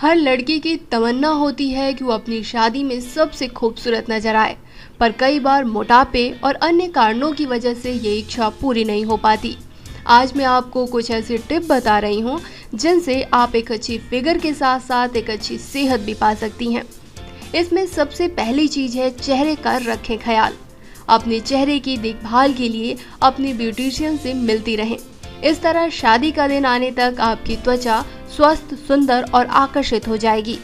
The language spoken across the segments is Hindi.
हर लड़की की तमन्ना होती है कि वो अपनी शादी में सबसे खूबसूरत नज़र आए, पर कई बार मोटापे और अन्य कारणों की वजह से ये इच्छा पूरी नहीं हो पाती। आज मैं आपको कुछ ऐसे टिप बता रही हूँ, जिनसे आप एक अच्छी फिगर के साथ साथ एक अच्छी सेहत भी पा सकती हैं। इसमें सबसे पहली चीज़ है चेहरे का रखें ख्याल। अपने चेहरे की देखभाल के लिए अपने ब्यूटिशियन से मिलती रहें। इस तरह शादी का दिन आने तक आपकी त्वचा स्वस्थ, सुंदर और आकर्षित हो जाएगी।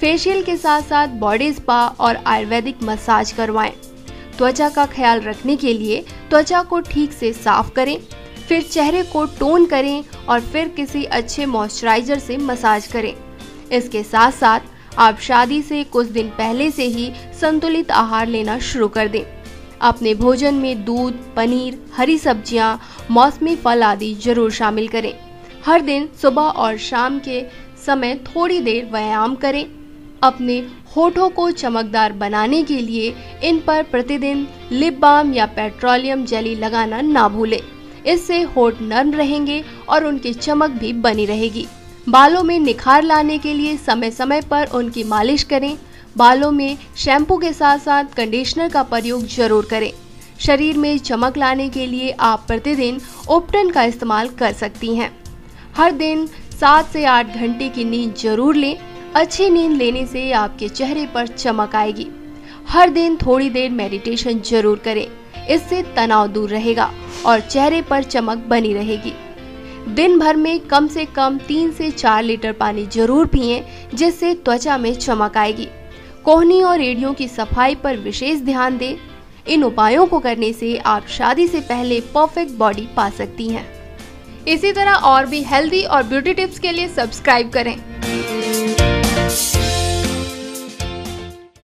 फेशियल के साथ साथ बॉडी स्पा और आयुर्वेदिक मसाज करवाएँ। त्वचा का ख्याल रखने के लिए त्वचा को ठीक से साफ़ करें, फिर चेहरे को टोन करें और फिर किसी अच्छे मॉइस्चराइजर से मसाज करें। इसके साथ साथ आप शादी से कुछ दिन पहले से ही संतुलित आहार लेना शुरू कर दें। अपने भोजन में दूध पनीर हरी सब्ज़ियाँ, मौसमी फल आदि ज़रूर शामिल करें। हर दिन सुबह और शाम के समय थोड़ी देर व्यायाम करें। अपने होठों को चमकदार बनाने के लिए इन पर प्रतिदिन लिप बाम या पेट्रोलियम जेली लगाना ना भूलें। इससे होठ नर्म रहेंगे और उनकी चमक भी बनी रहेगी। बालों में निखार लाने के लिए समय समय पर उनकी मालिश करें। बालों में शैम्पू के साथ साथ कंडीशनर का प्रयोग ज़रूर करें। शरीर में चमक लाने के लिए आप प्रतिदिन ओपटन का इस्तेमाल कर सकती हैं। हर दिन सात से आठ घंटे की नींद ज़रूर लें। अच्छी नींद लेने से आपके चेहरे पर चमक आएगी। हर दिन थोड़ी देर मेडिटेशन ज़रूर करें। इससे तनाव दूर रहेगा और चेहरे पर चमक बनी रहेगी। दिन भर में कम से कम तीन से चार लीटर पानी ज़रूर पिए, जिससे त्वचा में चमक आएगी। कोहनी और एड़ियों की सफ़ाई पर विशेष ध्यान दें। इन उपायों को करने से आप शादी से पहले परफेक्ट बॉडी पा सकती हैं। इसी तरह और भी हेल्दी और ब्यूटी टिप्स के लिए सब्सक्राइब करें।